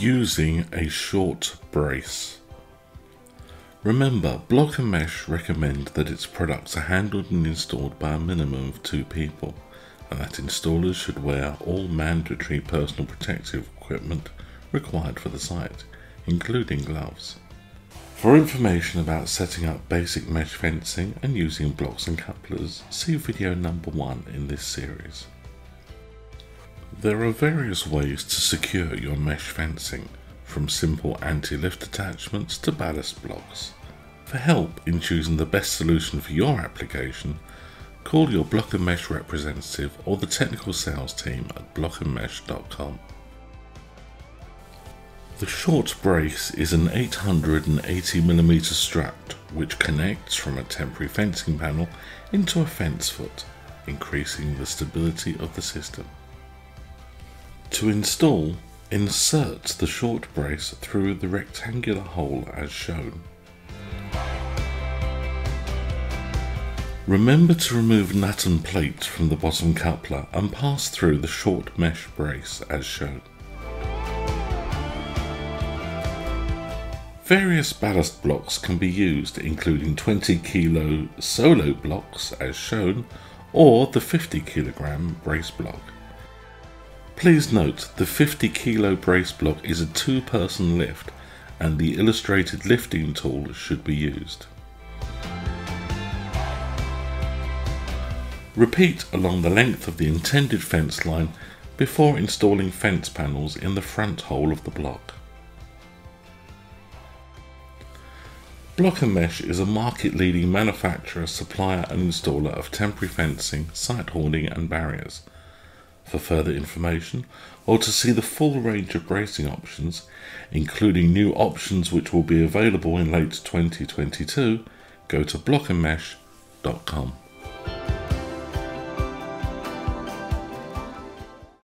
Using a short brace. Remember, Blok 'N' Mesh recommend that its products are handled and installed by a minimum of two people, and that installers should wear all mandatory personal protective equipment required for the site, including gloves. For information about setting up basic mesh fencing and using blocks and couplers, see video number one in this series. There are various ways to secure your mesh fencing, from simple anti-lift attachments to ballast blocks. For help in choosing the best solution for your application, call your Blok 'N' Mesh representative or the technical sales team at bloknmesh.com. The short brace is an 880mm strap which connects from a temporary fencing panel into a fence foot, increasing the stability of the system. To install, insert the short brace through the rectangular hole as shown. Remember to remove nut and plate from the bottom coupler and pass through the short mesh brace as shown. Various ballast blocks can be used including 20 kilo solo blocks as shown or the 50 kilogram brace block. Please note the 50 kilo brace block is a two person lift and the illustrated lifting tool should be used. Repeat along the length of the intended fence line before installing fence panels in the front hole of the block. Block Mesh is a market leading manufacturer, supplier and installer of temporary fencing, site hoarding and barriers. For further information or to see the full range of bracing options, including new options which will be available in late 2022, go to bloknmesh.com.